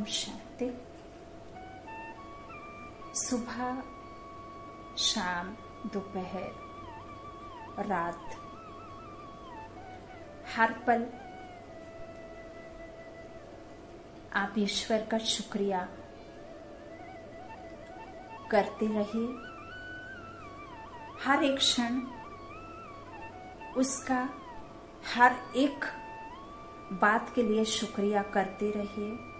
ओम शांति। सुबह, शाम, दोपहर, रात। हर पल आप ईश्वर का शुक्रिया करते रहिए। हर एक क्षण उसका, हर एक बात के लिए शुक्रिया करते रहिए।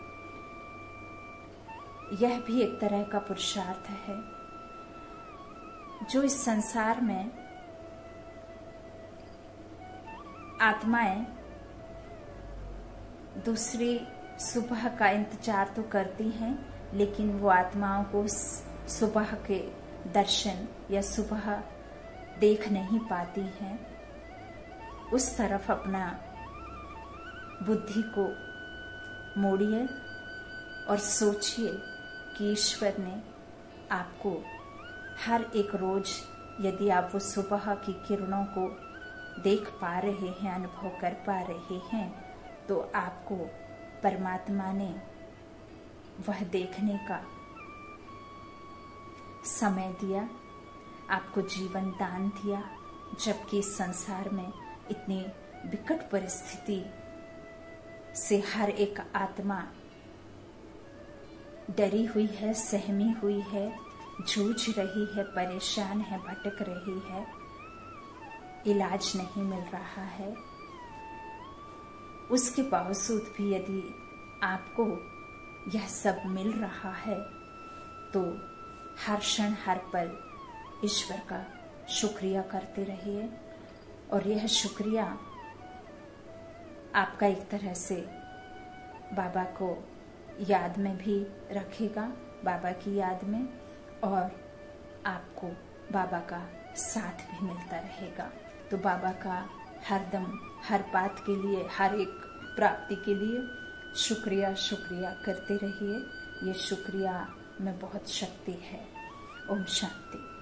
यह भी एक तरह का पुरुषार्थ है, जो इस संसार में आत्माएँ दूसरी सुबह का इंतज़ार तो करती हैं, लेकिन वो आत्माओं को सुबह के दर्शन या सुबह देख नहीं पाती हैं। उस तरफ़ अपना बुद्धि को मोड़िए और सोचिए कि ईश्वर ने आपको हर एक रोज यदि आप वो सुबह की किरणों को देख पा रहे हैं, अनुभव कर पा रहे हैं तो आपको परमात्मा ने वह देखने का समय दिया, आपको जीवन दान दिया, जबकि संसार में इतनी विकट परिस्थिति से हर एक आत्मा डरी हुई है, सहमी हुई है, जूझ रही है, परेशान है, भटक रही है। इलाज नहीं मिल रहा है। उसके बावजूद भी यदि आपको यह सब मिल रहा है तो हर क्षण हर पल ईश्वर का शुक्रिया करते रहिए। और यह शुक्रिया आपका एक तरह से बाबा को याद में भी रखेगा, बाबा की याद में, और आपको बाबा का साथ भी मिलता रहेगा। तो बाबा का हर दम हर बात के लिए, हर एक प्राप्ति के लिए शुक्रिया शुक्रिया करते रहिए। ये शुक्रिया में बहुत शक्ति है। ओम शांति।